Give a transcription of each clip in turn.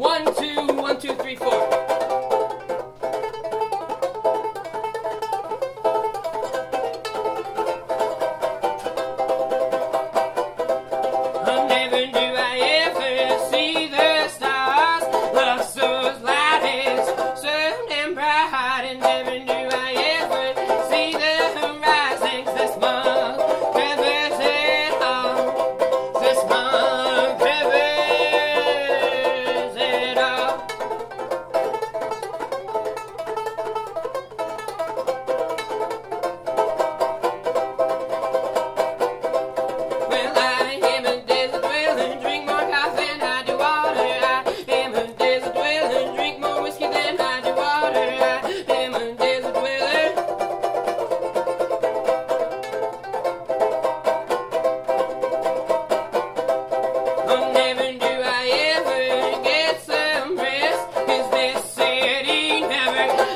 One, two,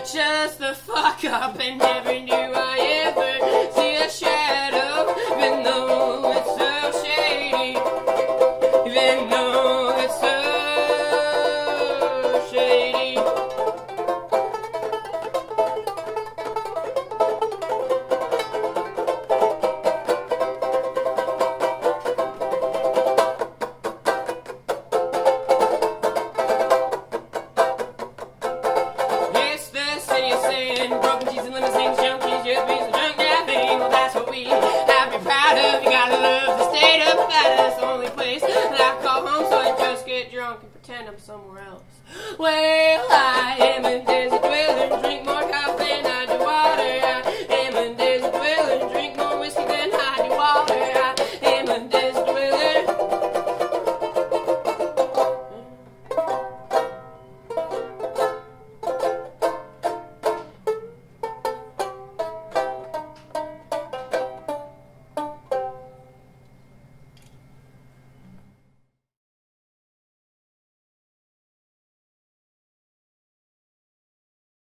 shuts the fuck up. And never knew I ever see a shadow. Even though it's so shady. Even though broken cheese and limousines, junkies, just beats, and drunk driving. Well, that's what we have to be proud of. You gotta love the state of Nevada. That's the only place that I call home, so I just get drunk and pretend I'm somewhere else. Well, I am in